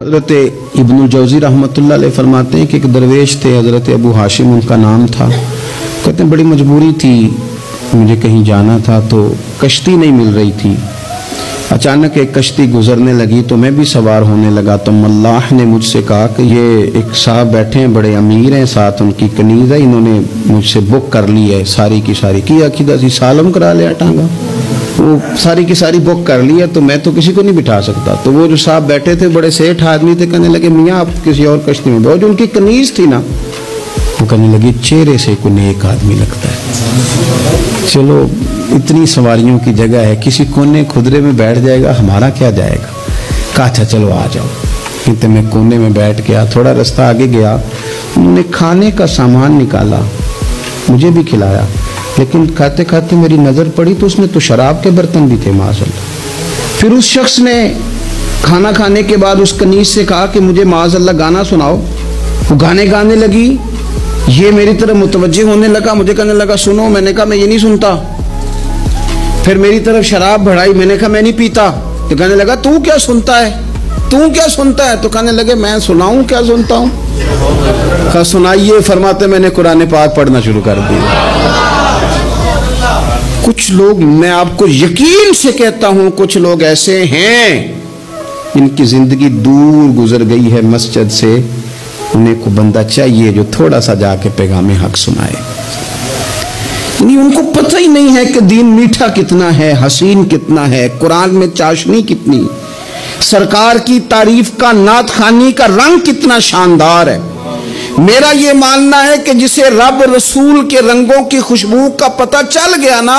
हज़रत इब्नुल जौज़ी अलैह फरमाते हैं कि एक दरवेश थे, हज़रत अबू हाशिम, उनका नाम था। कहते हैं, बड़ी मजबूरी थी, मुझे कहीं जाना था तो कश्ती नहीं मिल रही थी। अचानक एक कश्ती गुजरने लगी तो मैं भी सवार होने लगा। तो मल्लाह ने मुझसे कहा कि ये एक साहब बैठे हैं, बड़े अमीर हैं, साथ उनकी कनीज़ है, इन्होंने मुझसे बुक कर ली है, सारी की सारी। की अकीदा सी सालम करा लिया टांगा। वो सारी की सारी बुक कर ली है तो मैं तो किसी को नहीं बिठा सकता। तो वो जो साहब बैठे थे, बड़े सेठ आदमी थे, कहने लगे, मियाँ, आप किसी और कश्ती में जो उनकी कनीज थी ना। वो कहने लगी, चेहरे से कोई नेक आदमी लगता है। चलो, इतनी सवारियों की जगह है, किसी कोने खुदरे में बैठ जाएगा, हमारा क्या जाएगा? कहा अच्छा चलो, आ जाओ। इतने मैं कोने में बैठ गया, थोड़ा रास्ता आगे गया, उन्होंने खाने का सामान निकाला, मुझे भी खिलाया। लेकिन खाते खाते मेरी नज़र पड़ी तो उसमें तो शराब के बर्तन भी थे माजल्ला फिर उस शख्स ने खाना खाने के बाद उस कनीज से कहा कि मुझे माजल्ला गाना सुनाओ। वो गाने गाने लगी। ये मेरी तरफ़ मुतवजह होने लगा, मुझे कहने लगा, सुनो। मैंने कहा, मैं ये नहीं सुनता। फिर मेरी तरफ़ शराब बढ़ाई। मैंने कहा, मैं नहीं पीता। तो कहने लगा, तू क्या सुनता है? तू क्या सुनता है? तो कहने लगे, मैं सुनाऊं, क्या सुनता हूँ? सुनाइए। फरमाते, मैंने कुरान पाक पढ़ना शुरू कर दिया। कुछ लोग, मैं आपको यकीन से कहता हूँ, कुछ लोग ऐसे हैं, इनकी ज़िंदगी दूर गुजर गई है मस्जिद से, उन्हें को बंदा चाहिए जो थोड़ा सा जाके पैगाम हक सुनाए। नहीं, उनको पता ही नहीं है कि दीन मीठा कितना है, हसीन कितना है, कुरान में चाशनी कितनी, सरकार की तारीफ़ का नात खानी का रंग कितना शानदार है। मेरा ये मानना है कि जिसे रब रसूल के रंगों की खुशबू का पता चल गया ना,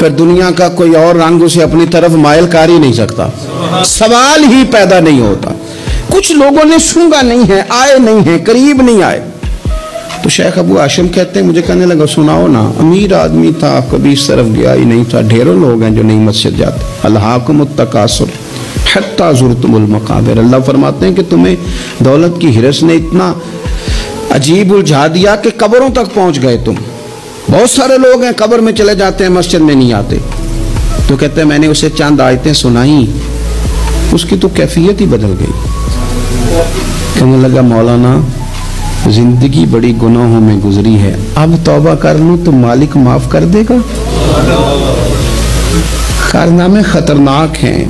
फिर दुनिया का कोई और रंग उसे अपनी तरफ़ मायल कर ही नहीं सकता। सवाल ही पैदा नहीं होता। कुछ लोगों ने सूँगा नहीं है, आए नहीं है, करीब नहीं आए। तो शेख अबू आशम कहते हैं, मुझे कहने लगा, सुनाओ ना, अमीर आदमी था, कभी इस तरफ़ गया ही नहीं था। ढेरों लोग हैं जो नहीं मस्जिद जाते। अल्लाह हत्ता मकाबिर। अल्लाह फरमाते हैं कि तुम्हें दौलत की हिरस ने इतना अजीब उलझा दिया कि कब्रों तक पहुँच गए तुम। बहुत सारे लोग हैं, कब्र में चले जाते हैं, मस्जिद में नहीं आते। तो कहते हैं, मैंने उसे चंद आयतें सुनाई, उसकी तो कैफियत ही बदल गई। कहने लगा, मौलाना, ज़िंदगी बड़ी गुनाहों में गुजरी है। अब तौबा कर लूँ तो मालिक माफ़ कर देगा? कारनामे खतरनाक हैं।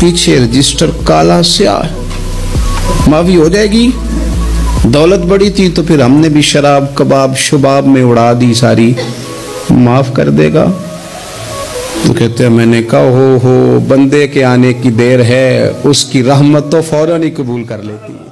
पीछे रजिस्टर काला स्याह। माफ़ी हो जाएगी? दौलत बड़ी थी तो फिर हमने भी शराब, कबाब, शबाब में उड़ा दी सारी। माफ़ कर देगा। तो कहते हैं, मैंने कहा हो हो बंदे के आने की देर है, उसकी रहमत तो फ़ौरन ही कबूल कर लेती है।